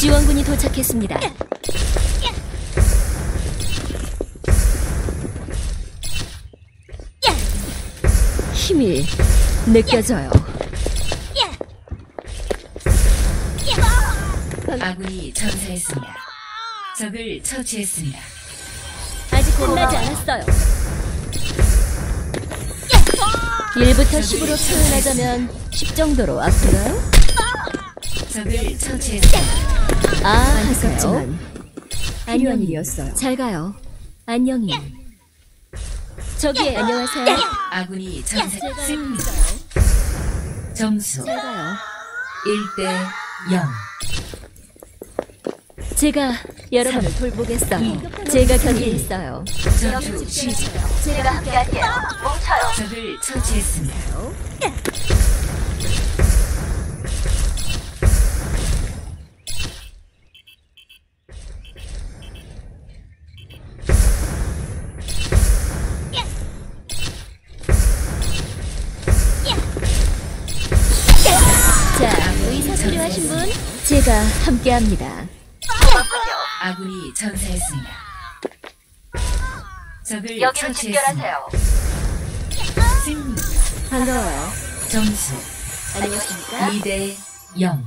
지원군이 도착했습니다. 힘이 느껴져요. 아군이 전사했습니다. 적을 처치했습니다. 아직 끝나지 않았어요. 1부터 10으로 표현하자면 10 정도로 아픈가요? 적을 처치했습니다. 아, 하세요. 안타깝지만 필요한 일이었어요. 잘 가요. 안녕히. 저기 안녕하세요. 아군이 전사 승리. 점수 잘 가요. 1대 0. 제가 여러분을 돌보겠어요. 제가 곁에 있어요. 전투 시작. 제가 함께할게요. 뭉쳐요. 적을 처치했습니다. 제가 함께합니다. 아군이 전사했습니다. 적을 처치했습니다. 승리. 반가워요. 점수 안녕하십니까? 2대 0.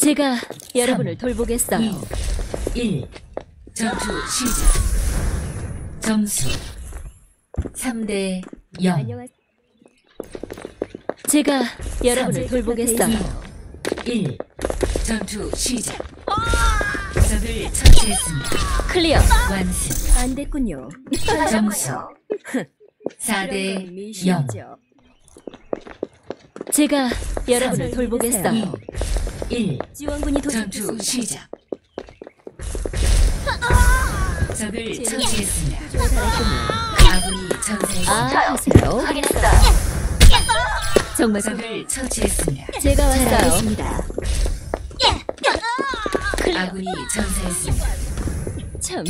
제가 여러분을 돌보겠어요. 1. 전투 시작. 점수 3대 0. 안녕하세요. 제가 여러분을 돌보겠어요. 1. 전투 시작. 적을 처치했습니다. 클리어. 완승. 안 됐군요. 점수 4대 0. 제가 여러분을 돌보겠어요. 1. 지원군이 전투 도착했습니다. 시작. 적을 처치했습니다. 아군이 아, 전사했습니다. 하세요. 감- 적을 처치했습니다. 제가 왔어요. 아군이 전사했습니다. 참,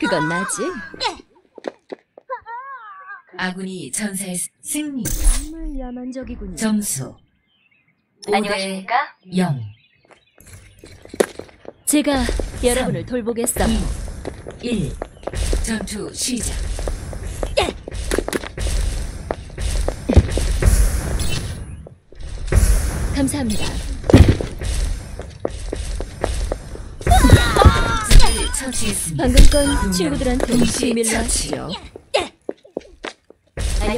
그건 나지. 아군이 전사했 승리. 정말 야만적이군요. 점수 5대 0. 제가 여러분을 돌보겠어요. 1. 전투 시작. 감사합니다. 방금 건 친구들한테 비밀로. 하시죠.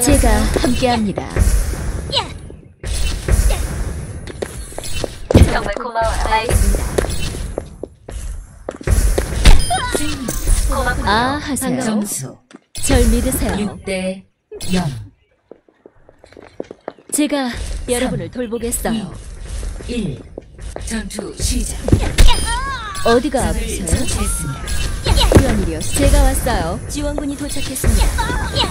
제가 함께합니다. 정말 고마워요. 알겠습니다. 승리. 아, 하세요. 절 믿으세요. 6대 0. 제가 여러분을 돌보겠어요. 1. 전투 시작. 어디가 아프세요? 필요한 일이었어요. 제가 왔어요. 지원군이 도착했습니다.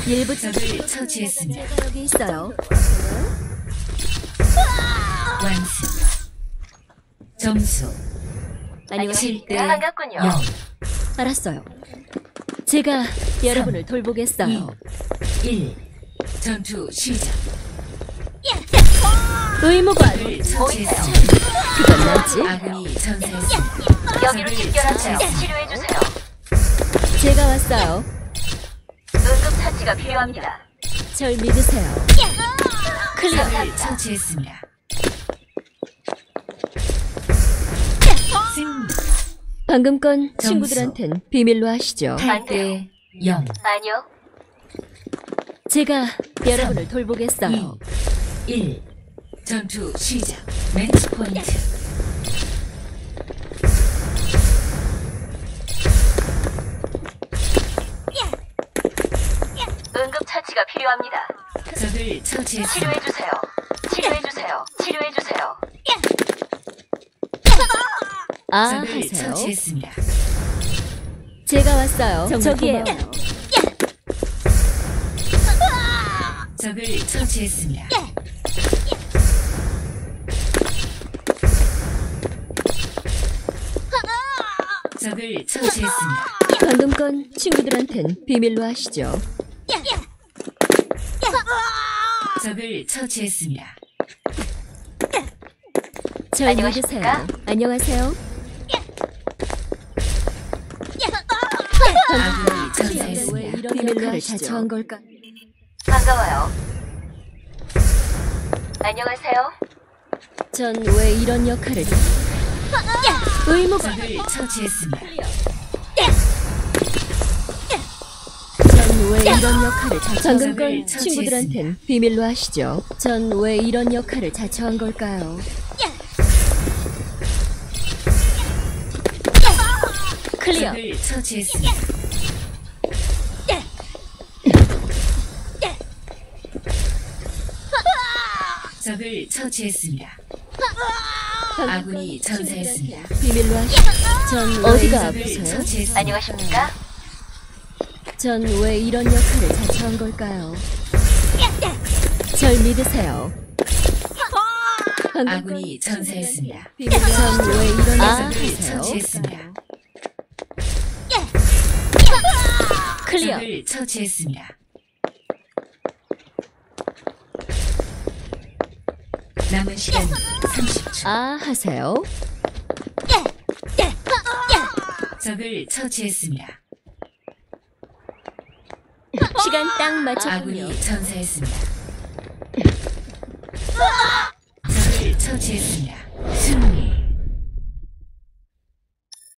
일부 적을 처치했습니다. 제가 여기 있어요. 완승. 점수 안녕하세요. 7대 0. 알았어요. 제가 여러분을 돌보겠어요. 1. 전투 시작. 의무관. 그건 전사했습니다. 여기로 집결하세요. 치료해주세요. 제가 왔어요. 응급처치가 필요합니다. 절 믿으세요. 클리어. 처치했습니다. 방금 건 친구들한텐 비밀로 하시죠. 8대 0. 아니요. 제가 여러분을 돌보겠어요. 1. 전투 시작. 매치 포인트. 응급 처치가 필요합니다. 적을 처치했습니다. 치료해 주세요. 치료해 주세요. 치료해 주세요. 아, 적을 하세요. 처치했습니다. 제가 왔어요. 저기에요. 적을 처치했습니다. 적을 처치했습니다. 방금 건 친구들한텐 비밀로 하시죠. 적을 처치했습니다. 절절 안녕하십니까? 믿으세요. 안녕하세요. 아군이 왜 전사했습니다. 이런 역할을 자처한 걸까? 반가워요. 안녕하세요. 전 왜 이런 역할을 적을 처치했습니다. 전 왜 이런 역할을 자처 방금 건 적을 친구들한텐 비밀로 하시죠. 전 왜 이런 역할을 자처한 걸까요? 클리어. 적을 처치했습니다. 적을 처치했습니다. 아군이 전사했습니다. 비밀로 하시죠. 전 어디가 아프세요? 안녕하십니까? 전 왜 이런 역할을 자처한 걸까요? 절 믿으세요. 아군이 전사했습니다. 전 왜 이런 아, 역할을? 처치했습니다. 클리어. 처치했습니다. 남은 시간 30초. 아 하세요. 적을 처치했습니다. 시간 딱 맞췄군요. 아군이 전사했습니다. 적을 처치했습니다. 승리.